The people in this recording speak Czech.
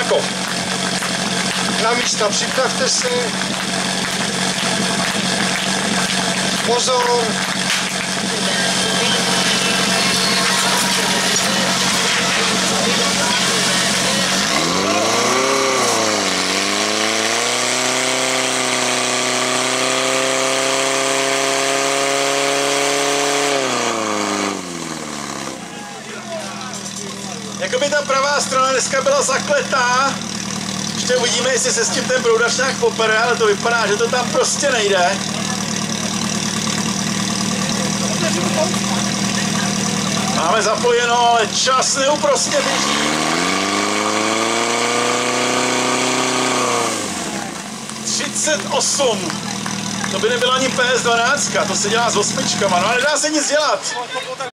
Ako, ramić na przykład też e, pozor Jakoby ta pravá strana dneska byla zakletá. Ještě uvidíme, jestli se s tím ten broudač nějak popere, ale to vypadá, že to tam prostě nejde. Máme zapojeno, ale čas neúprostně běží. To by nebyla ani PS12, to se dělá s osmičkama, no ale nedá se nic dělat.